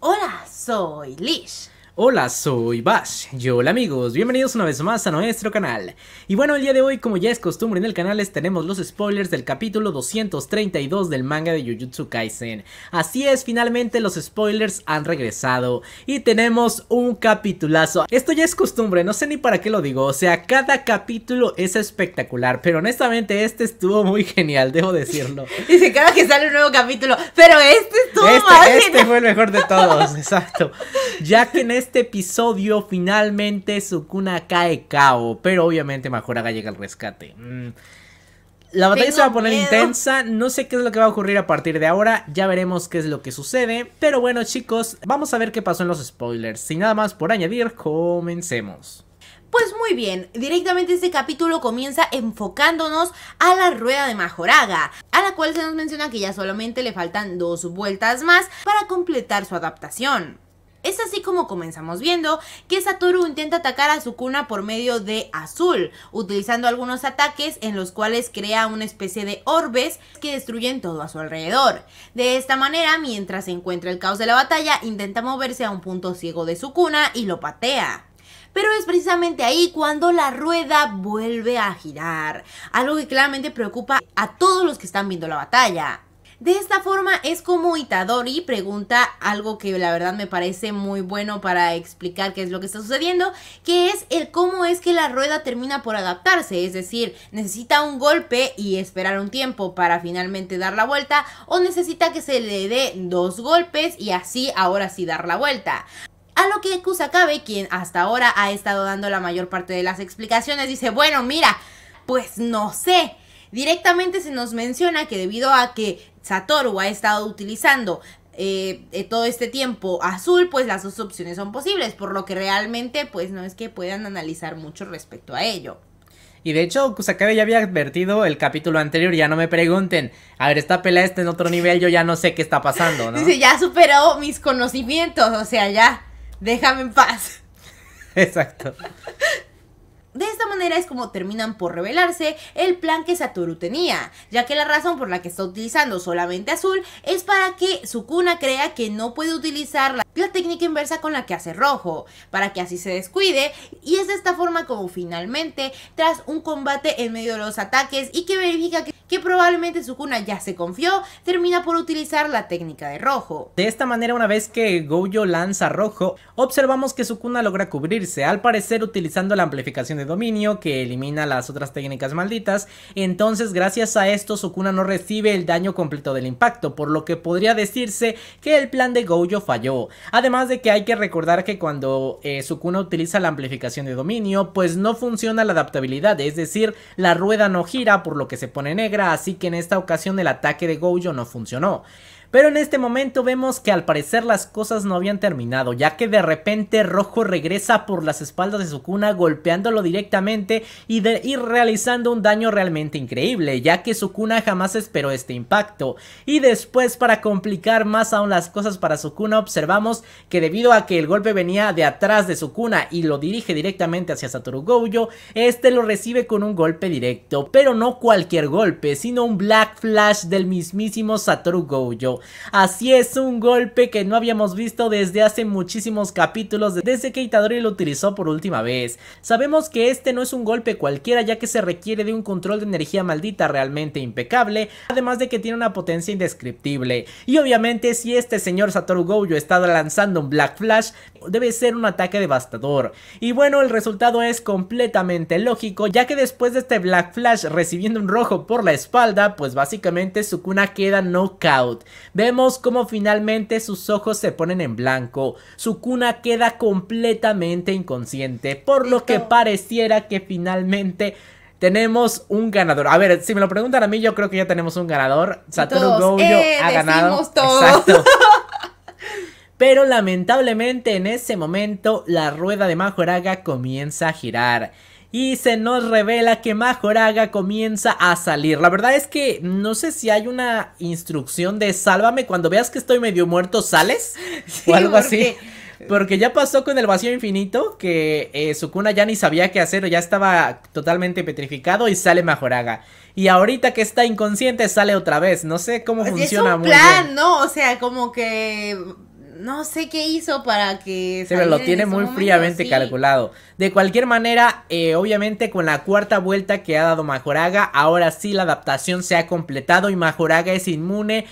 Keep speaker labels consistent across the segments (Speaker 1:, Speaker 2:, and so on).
Speaker 1: Hola, soy Lish.
Speaker 2: Hola, soy Bash. Yo, hola amigos, bienvenidos una vez más a nuestro canal. Y bueno, el día de hoy, como ya es costumbre en el canal, les tenemos los spoilers del capítulo 232 del manga de Jujutsu Kaisen. Así es, finalmente los spoilers han regresado y tenemos un capitulazo. Esto ya es costumbre, no sé ni para qué lo digo, o sea, cada capítulo es espectacular, pero honestamente este estuvo muy genial, debo decirlo.
Speaker 1: Dice cada que sale un nuevo capítulo, pero este estuvo
Speaker 2: este,
Speaker 1: más
Speaker 2: Este fue el mejor de todos, exacto. Ya que en este episodio finalmente Sukuna cae cao, pero obviamente Majoraga llega al rescate. Mm. La batalla
Speaker 1: Tengo
Speaker 2: se va a poner
Speaker 1: miedo.
Speaker 2: intensa, no sé qué es lo que va a ocurrir a partir de ahora, ya veremos qué es lo que sucede, pero bueno chicos, vamos a ver qué pasó en los spoilers, sin nada más por añadir, comencemos.
Speaker 1: Pues muy bien, directamente este capítulo comienza enfocándonos a la rueda de Majoraga, a la cual se nos menciona que ya solamente le faltan dos vueltas más para completar su adaptación. Es así como comenzamos viendo que Satoru intenta atacar a Sukuna por medio de Azul, utilizando algunos ataques en los cuales crea una especie de orbes que destruyen todo a su alrededor. De esta manera, mientras se encuentra el caos de la batalla, intenta moverse a un punto ciego de Sukuna y lo patea. Pero es precisamente ahí cuando la rueda vuelve a girar, algo que claramente preocupa a todos los que están viendo la batalla. De esta forma es como Itadori pregunta algo que la verdad me parece muy bueno para explicar qué es lo que está sucediendo, que es el cómo es que la rueda termina por adaptarse, es decir, necesita un golpe y esperar un tiempo para finalmente dar la vuelta o necesita que se le dé dos golpes y así ahora sí dar la vuelta. A lo que Kusakabe, quien hasta ahora ha estado dando la mayor parte de las explicaciones, dice, bueno, mira, pues no sé. Directamente se nos menciona que debido a que Satoru ha estado utilizando eh, eh, todo este tiempo azul, pues las dos opciones son posibles, por lo que realmente pues no es que puedan analizar mucho respecto a ello.
Speaker 2: Y de hecho, Kusakabe ya había advertido el capítulo anterior, ya no me pregunten, a ver, esta pelea está en otro nivel, yo ya no sé qué está pasando, ¿no?
Speaker 1: Dice, ya superó mis conocimientos, o sea, ya, déjame en paz.
Speaker 2: Exacto.
Speaker 1: De esta manera es como terminan por revelarse el plan que Satoru tenía, ya que la razón por la que está utilizando solamente azul es para que Sukuna crea que no puede utilizar la, técnica inversa con la que hace rojo, para que así se descuide, y es de esta forma como finalmente, tras un combate en medio de los ataques y que verifica que, probablemente Sukuna ya se confió, termina por utilizar la técnica de rojo.
Speaker 2: De esta manera, una vez que Gojo lanza rojo, observamos que Sukuna logra cubrirse, al parecer utilizando la amplificación de dominio que elimina las otras técnicas malditas, entonces gracias a esto Sukuna no recibe el daño completo del impacto, por lo que podría decirse que el plan de Gojo falló. De que hay que recordar que cuando eh, Sukuna utiliza la amplificación de dominio, pues no funciona la adaptabilidad, es decir, la rueda no gira por lo que se pone negra, así que en esta ocasión el ataque de Gojo no funcionó. Pero en este momento vemos que al parecer las cosas no habían terminado, ya que de repente Rojo regresa por las espaldas de Sukuna golpeándolo directamente y, de, y realizando un daño realmente increíble, ya que Sukuna jamás esperó este impacto. Y después para complicar más aún las cosas para Sukuna observamos que debido a que el golpe venía de atrás de Sukuna y lo dirige directamente hacia Satoru Gojo, este lo recibe con un golpe directo, pero no cualquier golpe, sino un Black Flash del mismísimo Satoru Gojo. Así es, un golpe que no habíamos visto desde hace muchísimos capítulos, desde que Itadori lo utilizó por última vez. Sabemos que este no es un golpe cualquiera ya que se requiere de un control de energía maldita realmente impecable, además de que tiene una potencia indescriptible. Y obviamente si este señor Satoru Gojo está lanzando un Black Flash, debe ser un ataque devastador. Y bueno, el resultado es completamente lógico, ya que después de este Black Flash recibiendo un rojo por la espalda, pues básicamente Sukuna queda knockout. Vemos como finalmente sus ojos se ponen en blanco, Sukuna queda completamente inconsciente, por lo que pareciera que finalmente tenemos un ganador. A ver, si me lo preguntan a mí, yo creo que ya tenemos un ganador. Satoru Gojo
Speaker 1: eh,
Speaker 2: ha ganado.
Speaker 1: decimos todo.
Speaker 2: Exacto. Pero lamentablemente en ese momento la rueda de Majoraga comienza a girar. Y se nos revela que Majoraga comienza a salir. La verdad es que no sé si hay una instrucción de sálvame cuando veas que estoy medio muerto, ¿sales?
Speaker 1: Sí,
Speaker 2: o algo así. porque ya pasó con el vacío infinito que eh, Sukuna ya ni sabía qué hacer, ya estaba totalmente petrificado y sale Majoraga. Y ahorita que está inconsciente sale otra vez. No sé cómo funciona
Speaker 1: es un plan, ¿no? O sea, como que no sé qué hizo para que...
Speaker 2: Se lo tiene muy fríamente calculado. De cualquier manera, eh, obviamente con la cuarta vuelta que ha dado Majoraga, ahora sí la adaptación se ha completado y Majoraga es inmune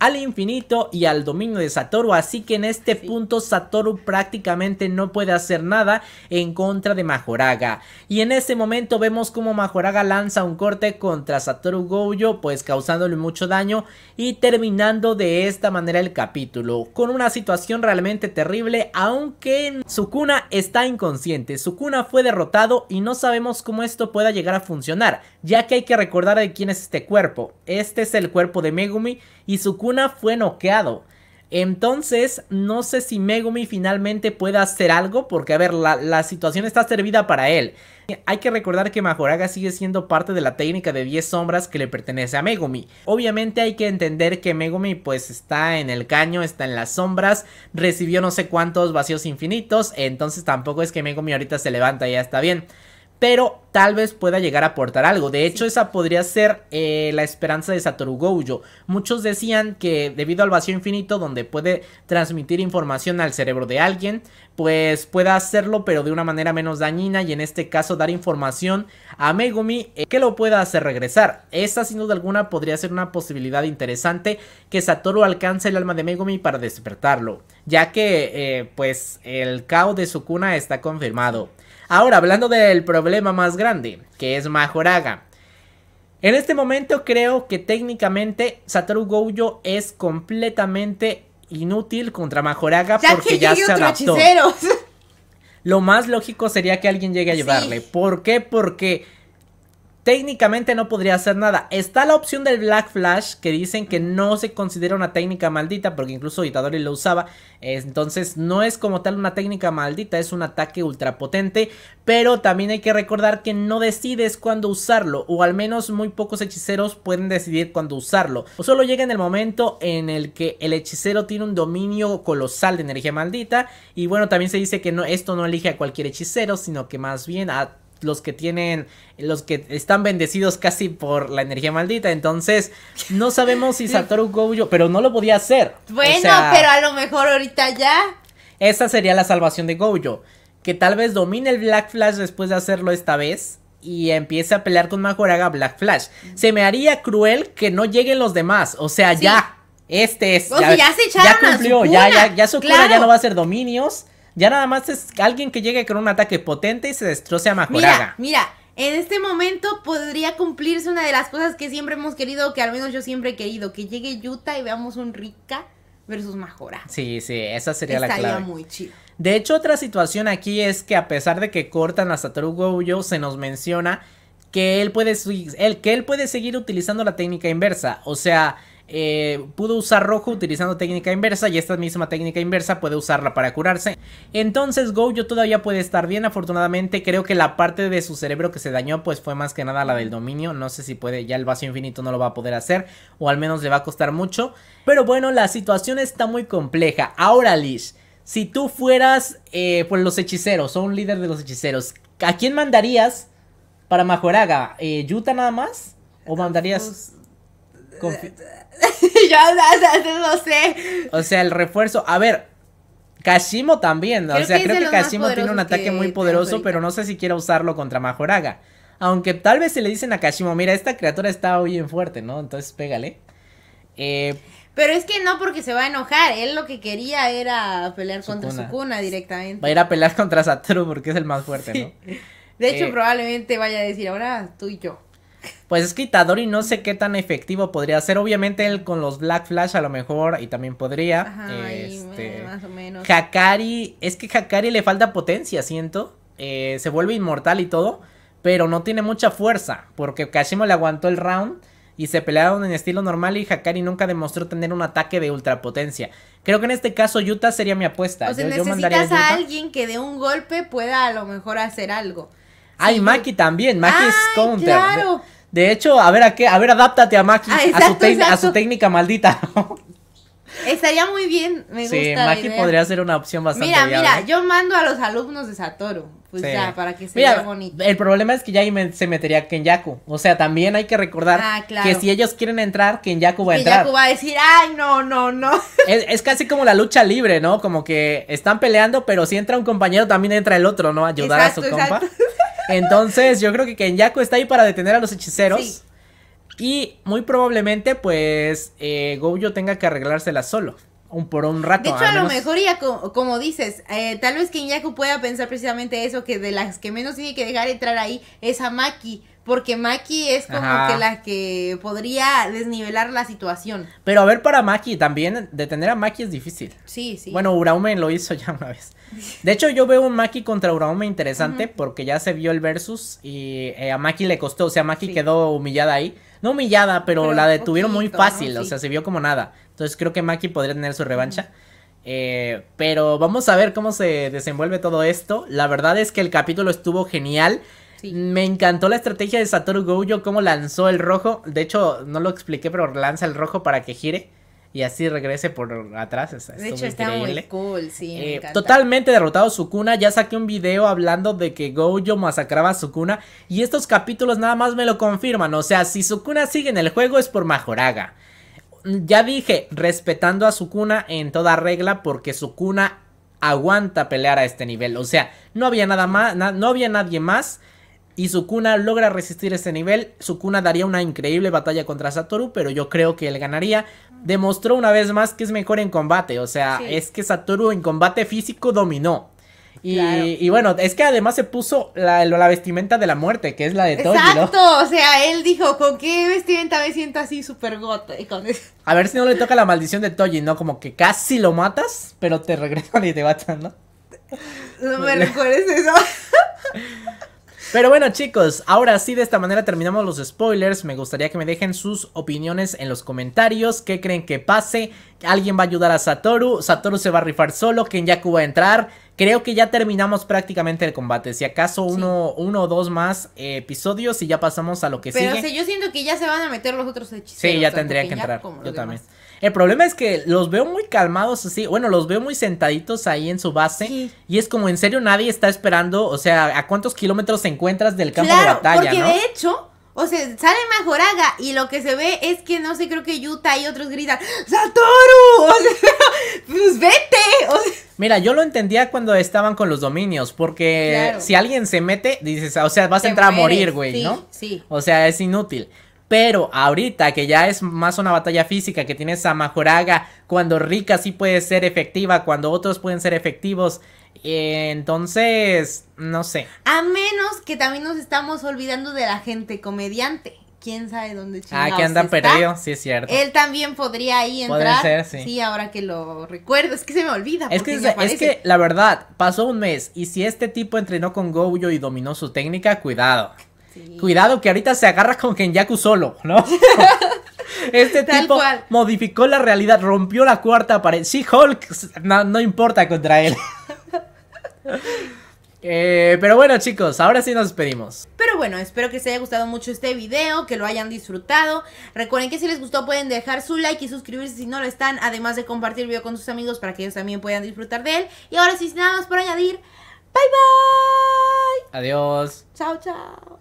Speaker 2: al infinito y al dominio de Satoru. Así que en este punto Satoru prácticamente no puede hacer nada en contra de Majoraga. Y en ese momento vemos como Majoraga lanza un corte contra Satoru Gojo, pues causándole mucho daño y terminando de esta manera el capítulo. Con una situación realmente terrible, aunque Sukuna está inconsciente. Sukuna fue derrotado y no sabemos cómo esto pueda llegar a funcionar, ya que hay que recordar de quién es este cuerpo. Este es el cuerpo de Megumi y Sukuna fue noqueado. Entonces, no sé si Megumi finalmente pueda hacer algo, porque a ver, la, situación está servida para él. Hay que recordar que Majoraga sigue siendo parte de la técnica de 10 sombras que le pertenece a Megumi. Obviamente hay que entender que Megumi pues está en el caño, está en las sombras, recibió no sé cuántos vacíos infinitos, entonces tampoco es que Megumi ahorita se levanta y ya está bien pero tal vez pueda llegar a aportar algo. De hecho, esa podría ser eh, la esperanza de Satoru Gojo. Muchos decían que debido al vacío infinito, donde puede transmitir información al cerebro de alguien, pues pueda hacerlo, pero de una manera menos dañina y en este caso dar información a Megumi eh, que lo pueda hacer regresar. Esta sin duda alguna podría ser una posibilidad interesante que Satoru alcance el alma de Megumi para despertarlo, ya que eh, pues el caos de su cuna está confirmado. Ahora, hablando del problema más grande, que es Majoraga. En este momento creo que técnicamente Satoru Gojo es completamente inútil contra Majoraga porque ya se adaptó. Lo más lógico sería que alguien llegue a ayudarle. ¿Por qué? Porque técnicamente no podría hacer nada. Está la opción del Black Flash que dicen que no se considera una técnica maldita porque incluso Itadori lo usaba. Entonces no es como tal una técnica maldita, es un ataque ultra potente. Pero también hay que recordar que no decides cuándo usarlo o al menos muy pocos hechiceros pueden decidir cuándo usarlo. O solo llega en el momento en el que el hechicero tiene un dominio colosal de energía maldita. Y bueno, también se dice que no, esto no elige a cualquier hechicero, sino que más bien a los que tienen, los que están bendecidos casi por la energía maldita. Entonces, no sabemos si Satoru Gojo, pero no lo podía hacer.
Speaker 1: Bueno, pero a lo mejor ahorita ya.
Speaker 2: Esa sería la salvación de Gojo. Que tal vez domine el Black Flash después de hacerlo esta vez. Y empiece a pelear con Majoraga Black Flash. Se me haría cruel que no lleguen los demás. O sea, ya. Este es.
Speaker 1: ya, se ya cumplió.
Speaker 2: ya, ya, ya su ya no va a ser dominios. Ya nada más es alguien que llegue con un ataque potente y se destroce a Majoraga.
Speaker 1: Mira, mira, en este momento podría cumplirse una de las cosas que siempre hemos querido, que al menos yo siempre he querido, que llegue Yuta y veamos un Rika versus Majora.
Speaker 2: Sí, sí, esa sería la clave.
Speaker 1: muy chido.
Speaker 2: De hecho, otra situación aquí es que a pesar de que cortan a Satoru Gojo, se nos menciona que él puede, él, que él puede seguir utilizando la técnica inversa. O sea, eh, pudo usar rojo utilizando técnica inversa y esta misma técnica inversa puede usarla para curarse. Entonces Gojo todavía puede estar bien, afortunadamente creo que la parte de su cerebro que se dañó pues fue más que nada la del dominio, no sé si puede, ya el vacío infinito no lo va a poder hacer o al menos le va a costar mucho. Pero bueno, la situación está muy compleja. Ahora Lish, si tú fueras eh, pues los hechiceros o un líder de los hechiceros, ¿a quién mandarías para Majoraga? Eh, ¿Yuta nada más? ¿O mandarías...
Speaker 1: Pues, Yo no, sé.
Speaker 2: O sea, el refuerzo. A ver, Kashimo también. o sea, creo que Kashimo tiene un ataque muy poderoso, pero no sé si quiera usarlo contra Majoraga. Aunque tal vez se le dicen a Kashimo, mira, esta criatura está bien fuerte, ¿no? Entonces pégale. Eh,
Speaker 1: pero es que no porque se va a enojar. Él lo que quería era pelear contra su cuna directamente.
Speaker 2: Va a ir a pelear contra Satoru porque es el más fuerte, ¿no?
Speaker 1: De hecho, eh, probablemente vaya a decir, ahora tú y yo.
Speaker 2: Pues es que Itadori no sé qué tan efectivo podría ser. Obviamente él con los Black Flash a lo mejor y también podría.
Speaker 1: Ajá, este, más o menos.
Speaker 2: Hakari, es que Hakari le falta potencia, siento. Eh, se vuelve inmortal y todo, pero no tiene mucha fuerza porque Kashimo le aguantó el round y se pelearon en estilo normal y Hakari nunca demostró tener un ataque de ultrapotencia. Creo que en este caso Yuta sería mi apuesta.
Speaker 1: O sea, necesitas a, alguien que de un golpe pueda a lo mejor hacer algo.
Speaker 2: Ay, Maki también, Maki es counter. Claro. De, hecho, a ver a qué, a ver, adáptate a Maki, a, su a, su técnica maldita.
Speaker 1: Estaría muy bien, me
Speaker 2: Sí,
Speaker 1: gusta. la
Speaker 2: Maki
Speaker 1: idea.
Speaker 2: podría ser una opción bastante
Speaker 1: Mira,
Speaker 2: viable.
Speaker 1: mira, yo mando a los alumnos de Satoru. Pues
Speaker 2: Sí.
Speaker 1: ya, para que se
Speaker 2: Mira,
Speaker 1: vea bonito.
Speaker 2: El problema es que ya ahí me- se metería Kenyaku. O sea, también hay que recordar
Speaker 1: Ah, claro.
Speaker 2: que si ellos quieren entrar, Kenyaku va a entrar.
Speaker 1: Yaku va a decir, ay, no, no, no.
Speaker 2: Es, es casi como la lucha libre, ¿no? Como que están peleando, pero si entra un compañero, también entra el otro, ¿no? Ayudar a su
Speaker 1: Exacto,
Speaker 2: compa. Entonces, yo creo que Kenyaku está ahí para detener a los hechiceros.
Speaker 1: Sí.
Speaker 2: Y muy probablemente, pues, eh, Gojo tenga que arreglársela solo. Un, por un rato.
Speaker 1: De hecho, a lo
Speaker 2: menos.
Speaker 1: mejor ya co- como, dices, eh, tal vez que Yaku pueda pensar precisamente eso, que de las que menos tiene que dejar entrar ahí es a Maki, porque Maki es como
Speaker 2: Ajá.
Speaker 1: que la que podría desnivelar la situación.
Speaker 2: Pero a ver, para Maki también, detener a Maki es difícil.
Speaker 1: Sí, sí.
Speaker 2: Bueno, Uraume lo hizo ya una vez. De hecho, yo veo un Maki contra Uraume interesante porque ya se vio el versus y eh, a Maki le costó, o sea, Maki
Speaker 1: Sí.
Speaker 2: quedó humillada ahí. No humillada, pero,
Speaker 1: Pero
Speaker 2: la detuvieron muy fácil, o sea, se vio como nada. Entonces creo que Maki podría tener su revancha. Eh, pero vamos a ver cómo se desenvuelve todo esto. La verdad es que el capítulo estuvo genial.
Speaker 1: Sí.
Speaker 2: Me encantó la estrategia de Satoru Gojo, cómo lanzó el rojo. De hecho, no lo expliqué, pero lanza el rojo para que gire y así regrese por atrás. Está-
Speaker 1: de hecho, está
Speaker 2: increíble.
Speaker 1: muy cool, sí. me
Speaker 2: Eh, totalmente derrotado Sukuna. Ya saqué un video hablando de que Gojo masacraba a Sukuna. Y estos capítulos nada más me lo confirman. O sea, si Sukuna sigue en el juego es por Majoraga. Ya dije, respetando a Sukuna en toda regla. Porque Sukuna aguanta pelear a este nivel. O sea, no había nada más. na- no había nadie más. Y Sukuna logra resistir este nivel. Sukuna daría una increíble batalla contra Satoru, pero yo creo que él ganaría. Demostró una vez más que es mejor en combate. O sea,
Speaker 1: Sí.
Speaker 2: es que Satoru en combate físico dominó. Y,
Speaker 1: Claro.
Speaker 2: y bueno, es que además se puso la, la vestimenta de la muerte, que es la de Toji, ¿no?
Speaker 1: Exacto, o sea, él dijo, ¿con qué vestimenta me siento así súper gota? Y con eso-
Speaker 2: A ver si no le toca la maldición de Toji, ¿no? Como que casi lo matas, pero te regresan y te matan, ¿no?
Speaker 1: No me recuerdes eso.
Speaker 2: Pero bueno chicos, ahora sí de esta manera terminamos los spoilers. Me gustaría que me dejen sus opiniones en los comentarios. ¿Qué creen que pase? ¿Alguien va a ayudar a Satoru? ¿Satoru se va a rifar solo? ¿Kenyaku va a entrar? Creo que ya terminamos prácticamente el combate. Si acaso uno, uno o dos más eh, episodios y ya pasamos a lo que
Speaker 1: Pero
Speaker 2: sigue.
Speaker 1: o sea, yo siento que ya se van a meter los otros hechiceros.
Speaker 2: Sí, ya tendrían que entrar. Yo también.
Speaker 1: demás.
Speaker 2: El problema es que los veo muy calmados así. Bueno, los veo muy sentaditos ahí en su base.
Speaker 1: Sí.
Speaker 2: Y es como en serio nadie está esperando. O sea, ¿a cuántos kilómetros te encuentras del campo
Speaker 1: Claro,
Speaker 2: de batalla,
Speaker 1: porque
Speaker 2: no?
Speaker 1: de hecho, o sea, sale Majoraga y lo que se ve es que no sé, creo que Yuta y otros gritan ¡Satoru! O sea, pues vete. O sea,
Speaker 2: Mira, yo lo entendía cuando estaban con los dominios. Porque
Speaker 1: Claro.
Speaker 2: si alguien se mete, dices, o sea, vas a entrar a morir, güey,
Speaker 1: Sí,
Speaker 2: ¿no?
Speaker 1: Sí.
Speaker 2: O sea, es inútil. Pero ahorita que ya es más una batalla física, que tienes a Majoraga, cuando Rika sí puede ser efectiva, cuando otros pueden ser efectivos, eh, entonces, no sé.
Speaker 1: A menos que también nos estamos olvidando de la gente comediante. ¿Quién sabe dónde
Speaker 2: Ah,
Speaker 1: chingados
Speaker 2: que anda
Speaker 1: está?
Speaker 2: perdido, sí es cierto.
Speaker 1: Él también podría ahí
Speaker 2: Puede
Speaker 1: entrar.
Speaker 2: ser, sí.
Speaker 1: ahora que lo recuerdo. Es que se me olvida.
Speaker 2: Es que, es, que la verdad, pasó un mes y si este tipo entrenó con Gojo y dominó su técnica, cuidado.
Speaker 1: Sí.
Speaker 2: Cuidado que ahorita se agarra con Kenyaku solo, ¿no? este
Speaker 1: Tal
Speaker 2: tipo
Speaker 1: cual.
Speaker 2: modificó la realidad, rompió la cuarta pared. Sí, Hulk, no, no importa contra él. Eh, pero bueno chicos, ahora sí nos despedimos.
Speaker 1: Pero bueno, espero que les haya gustado mucho este video, que lo hayan disfrutado. Recuerden que si les gustó pueden dejar su like y suscribirse si no lo están, además de compartir el video con sus amigos para que ellos también puedan disfrutar de él. Y ahora sí, sin nada más por añadir, bye bye.
Speaker 2: Adiós.
Speaker 1: Chao, chao.